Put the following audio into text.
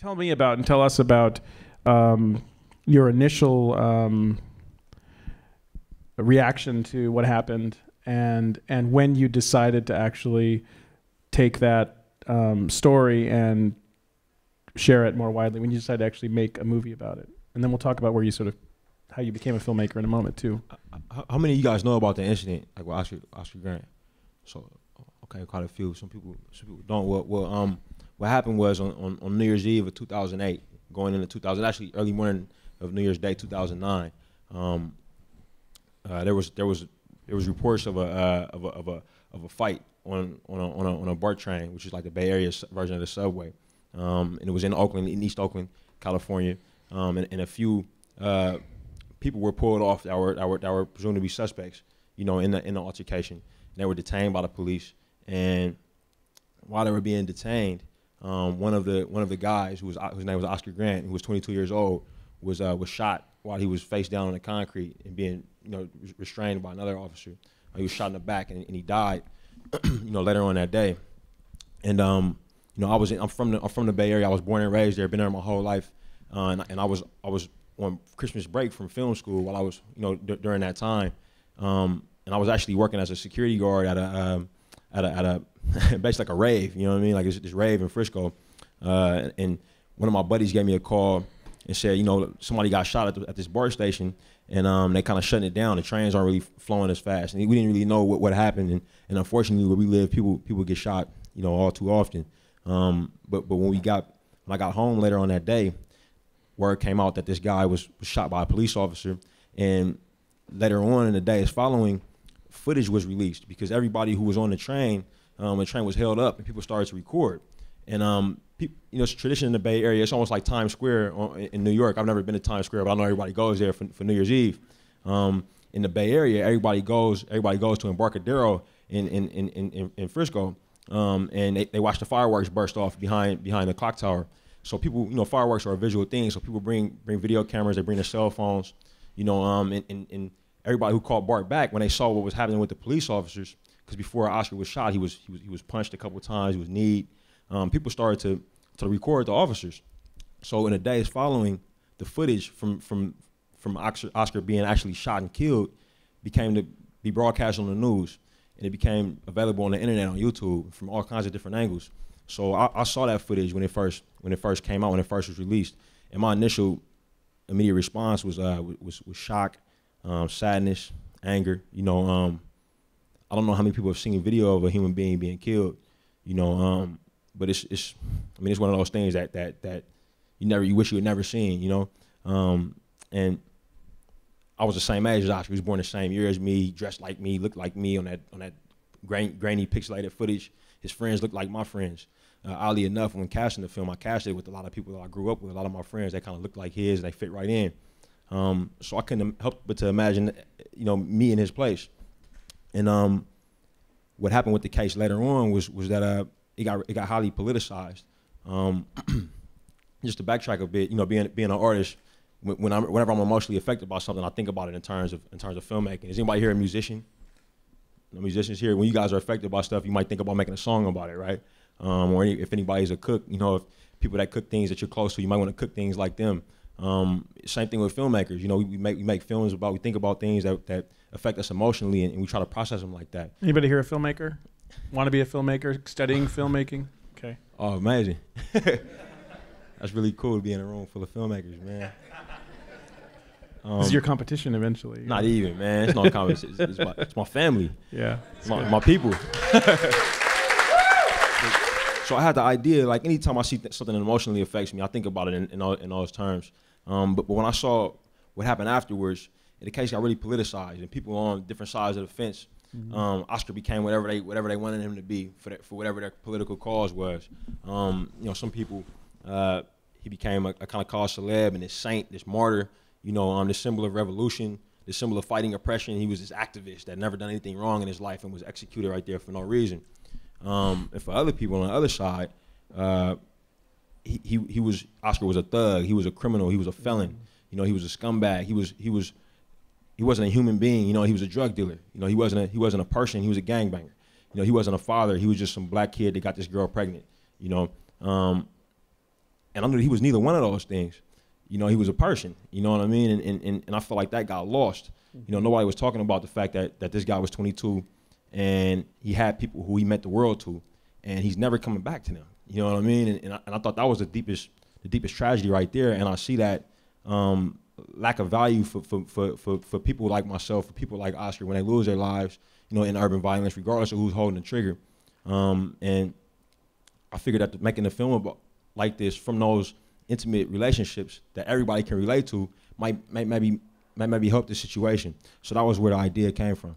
tell me about and tell us about um, your initial um, reaction to what happened and and when you decided to actually take that um, story and share it more widely when you decided to actually make a movie about it and then we'll talk about where you sort of how you became a filmmaker in a moment too How, how many of you guys know about the incident, like with Oscar, Oscar Grant? So, okay, quite a few. Some people, some people don't. Well, well um, what happened was on, on, on New Year's Eve of 2008, going into 2000, actually early morning of New Year's Day 2009, um, uh, there was there was there was reports of a uh, of a of a of a fight on on a, on a on a BART train, which is like the Bay Area version of the subway, um, and it was in Oakland, in East Oakland, California, um, and, and a few uh, people were pulled off that were that were that were presumed to be suspects, you know, in the in the altercation. They were detained by the police, and while they were being detained, um, one of the one of the guys who was whose name was Oscar Grant, who was 22 years old, was uh, was shot while he was face down on the concrete and being you know restrained by another officer. Uh, he was shot in the back and, and he died, you know, later on that day. And um, you know, I was in, I'm from the I'm from the Bay Area. I was born and raised there. Been there my whole life, uh, and, and I was I was on Christmas break from film school while I was you know during that time, um, and I was actually working as a security guard at a um, at a, at a basically like a rave. You know what I mean? Like this, this rave in Frisco, uh, and one of my buddies gave me a call and said, you know, somebody got shot at, the, at this BART station, and um, they kind of shutting it down. The trains aren't really flowing as fast, and we didn't really know what, what happened. And, and unfortunately, where we live, people people get shot, you know, all too often. Um, but but when we got when I got home later on that day, word came out that this guy was, was shot by a police officer, and later on in the days following, footage was released because everybody who was on the train, um, the train was held up, and people started to record. And um, peop you know, it's tradition in the Bay Area. It's almost like Times Square in New York. I've never been to Times Square, but I know everybody goes there for, for New Year's Eve. Um, in the Bay Area, everybody goes. Everybody goes to Embarcadero in in in in, in Frisco, um, and they, they watch the fireworks burst off behind behind the clock tower. So people, you know, fireworks are a visual thing. So people bring bring video cameras. They bring their cell phones. You know, um, and, and, and everybody who called Bart back when they saw what was happening with the police officers, because before Oscar was shot, he was he was he was punched a couple times. He was kneed. Um, people started to to record the officers. So in the days following, the footage from from from Oscar, Oscar being actually shot and killed became to be broadcast on the news, and it became available on the internet on YouTube from all kinds of different angles. So I, I saw that footage when it first when it first came out when it first was released, and my initial immediate response was uh was was shock, um, sadness, anger. You know, um, I don't know how many people have seen a video of a human being being killed. You know, um, but it's it's I mean it's one of those things that that that you never you wish you had never seen. You know, um, and I was the same age as Oscar. He was born the same year as me, dressed like me, looked like me on that on that grain, grainy pixelated footage. His friends looked like my friends. Uh, oddly enough, when casting the film, I cast it with a lot of people that I grew up with. A lot of my friends that kind of looked like his, and they fit right in. Um, so I couldn't help but to imagine, you know, me in his place. And um, what happened with the case later on was was that uh, it got it got highly politicized. Um, just to backtrack a bit, you know, being being an artist, when, when I'm whenever I'm emotionally affected by something, I think about it in terms of in terms of filmmaking. Is anybody here a musician? No musicians here. When you guys are affected by stuff, you might think about making a song about it, right? Um, or any, if anybody's a cook, you know, if people that cook things that you're close to, you might want to cook things like them. Um, same thing with filmmakers. You know, we, we make we make films about we think about things that that affect us emotionally, and, and we try to process them like that. anybody here a filmmaker want to be a filmmaker studying filmmaking okay Oh, amazing! That's really cool to be in a room full of filmmakers, man. Um, this is your competition eventually not even, man. It's not competition. It's, it's, my, it's my family. yeah It's my, my people. so I had the idea, like anytime I see th- something that emotionally affects me, I think about it in, in, all, in those terms. Um, but, but when I saw what happened afterwards, the case got really politicized, and people on different sides of the fence. Um, Oscar became whatever they whatever they wanted him to be for that, for whatever their political cause was. Um, you know, some people uh, he became a, a kind of cause celeb and this saint, this martyr. You know, um, this symbol of revolution, this symbol of fighting oppression. He was this activist that never done anything wrong in his life and was executed right there for no reason. Um, and for other people on the other side, uh, he, he he was Oscar was a thug. He was a criminal. He was a felon. You know, he was a scumbag. He was he was he wasn't a human being. You know, he was a drug dealer. You know, he wasn't a, he wasn't a person. He was a gangbanger. You know, he wasn't a father. He was just some black kid that got this girl pregnant. You know, um, and I knew he was neither one of those things. You know, he was a person. You know what I mean? And and, and, I felt like that got lost. You know, nobody was talking about the fact that that this guy was 22, and he had people who he meant the world to, and he's never coming back to them. You know what I mean? And, and, I, and I thought that was the deepest the deepest tragedy right there. And I see that um, lack of value for, for, for, for, for people like myself, for people like Oscar, when they lose their lives, you know, in urban violence, regardless of who's holding the trigger. Um, and I figured that making a film about, like this from those intimate relationships that everybody can relate to might, might maybe might maybe help the situation. So that was where the idea came from.